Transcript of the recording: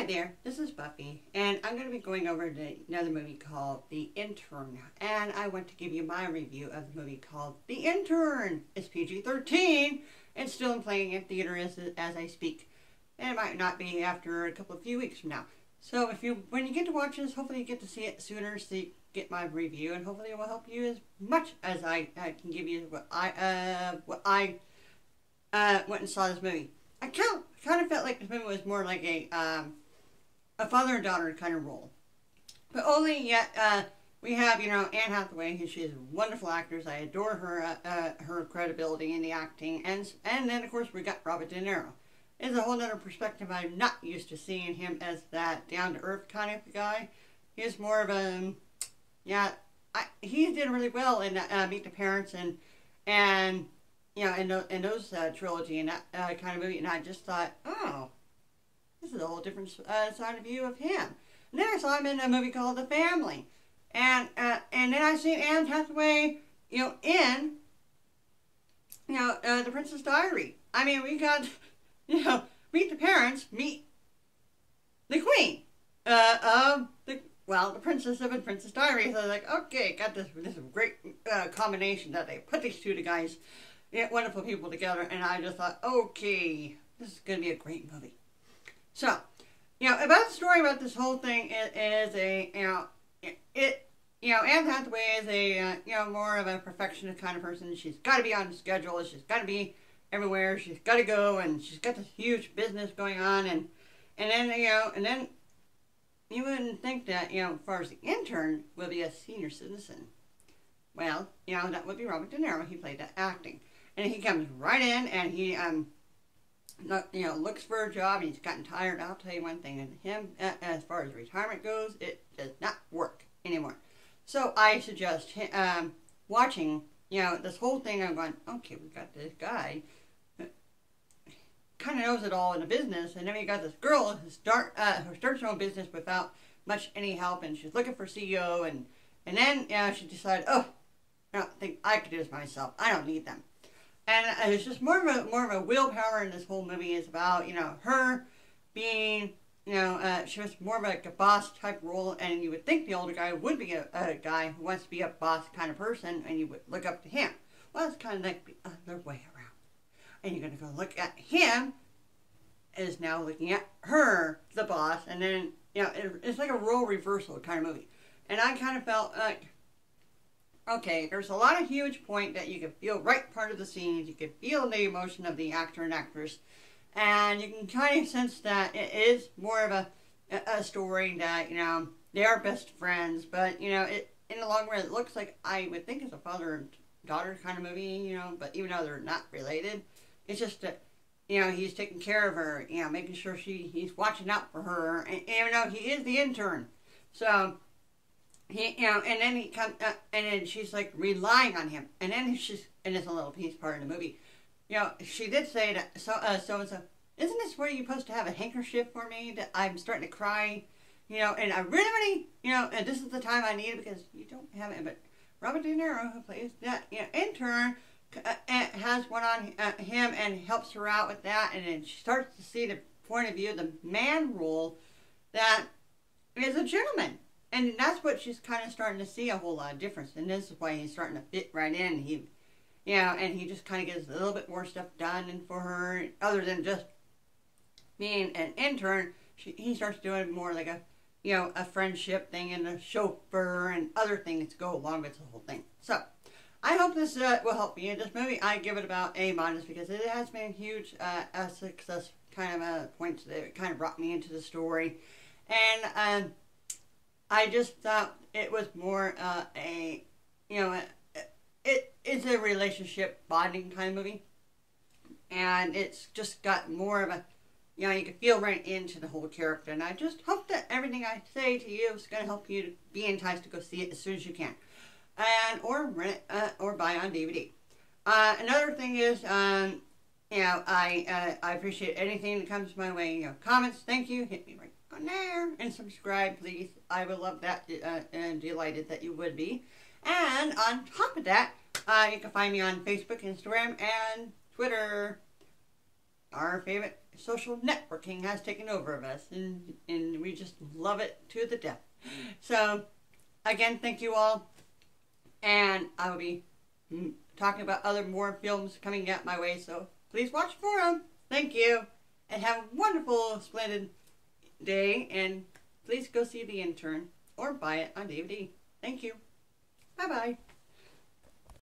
Hi there, this is Buffy, and I'm going to be going over to another movie called The Intern. And I want to give you my review of the movie called The Intern. It's PG 13 and still in playing in theaters as, I speak. And it might not be after a couple of few weeks from now. So if you, when you get to watch this, hopefully you get to see it sooner so you get my review, and hopefully it will help you as much as I, I can give you what I, uh, what I, uh, went and saw this movie. I kind of, kind of felt like this movie was more like a um, a father and daughter kind of role, but only yet uh, we have you know Anne Hathaway, who she is a wonderful actress. I adore her uh, uh, her credibility in the acting, and and then of course we got Robert De Niro. It's a whole other perspective. I'm not used to seeing him as that down to earth kind of guy. He's more of a yeah. I, he did really well in uh, Meet the Parents and and you know, in, the, in those uh, trilogy and that uh, kind of movie, and I just thought, oh, this is a whole different uh, side of view of him. And then I saw him in a movie called The Family, and uh, and then I seen Anne Hathaway, you know, in you know uh, The Princess Diary. I mean, we got you know meet the parents, meet the queen uh, of the well, the Princess of the Princess Diary. So I was like, okay, got this this great uh, combination that they put these two guys wonderful people together, and I just thought, okay, this is going to be a great movie. So, you know, about the story about this whole thing is, is a, you know, it, you know, Anne Hathaway is a, uh, you know, more of a perfectionist kind of person. She's got to be on schedule. She's got to be everywhere. She's got to go, and she's got this huge business going on, and, and then, you know, and then you wouldn't think that, you know, as far as the intern will be a senior citizen. Well, you know, that would be Robert De Niro. He played that acting and he comes right in and he um you know looks for a job and he's gotten tired. I'll tell you one thing, and him as far as retirement goes, it does not work anymore. So I suggest um, watching you know this whole thing. I'm going okay, we got this guy. Kind of knows it all in the business, and then we got this girl who start uh, who starts her own business without much any help, and she's looking for CEO, and and then you know, she decided, oh, I don't think I could do this myself. I don't need them. And it's just more of a more of a willpower in this whole movie is about you know her being you know uh, she was more of like a boss type role, and you would think the older guy would be a, a guy who wants to be a boss kind of person, and you would look up to him. Well, it's kind of like the other way around, and you're gonna go look at him is now looking at her, the boss, and then you know it, it's like a role reversal kind of movie. And I kind of felt like Okay, there's a lot of huge point that you can feel right part of the scenes. You can feel the emotion of the actor and actress. And you can kind of sense that it is more of a, a story that, you know, they are best friends. But, you know, it in the long run, it looks like I would think it's a father and daughter kind of movie, you know. But even though they're not related, it's just that, you know, he's taking care of her, you know, making sure she he's watching out for her. And even though he is the intern. So he, you know, and then he comes, uh, and then she's like relying on him, and then she's, and it's a little piece part of the movie. You know, she did say that so uh, so and so. Isn't this where you're supposed to have a handkerchief for me? That I'm starting to cry, you know, and I really, really, you know, and this is the time I need it because you don't have it. But Robert De Niro, who plays that you know, intern, uh, has one on uh, him and helps her out with that, and then she starts to see the point of view, the man role, that is a gentleman and that's what she's kind of starting to see a whole lot of difference. And this is why he's starting to fit right in. He, you know, and he just kind of gets a little bit more stuff done and for her, other than just being an intern. She, he starts doing more like a, you know, a friendship thing and a chauffeur and other things go along with the whole thing. So, I hope this uh, will help you. This movie, I give it about A minus because it has been a huge uh, a success kind of a point that kind of brought me into the story. And um, I just thought it was more uh, a, you know, it is a relationship bonding kind of movie. And it's just got more of a, you know, you can feel right into the whole character. And I just hope that everything I say to you is going to help you to be enticed to go see it as soon as you can. And, or rent uh, or buy on DVD. Uh, another thing is, um, you know, I, uh, I appreciate anything that comes my way. You know, comments, thank you, hit me right there and subscribe, please. I would love that uh, and delighted that you would be. And on top of that, uh, you can find me on Facebook, Instagram, and Twitter. Our favorite social networking has taken over of us, and and we just love it to the death. So, again, thank you all, and I will be talking about other more films coming out my way. So please watch for them. Thank you, and have a wonderful, splendid day, and please go see The Intern or buy it on DVD. Thank you. Bye bye.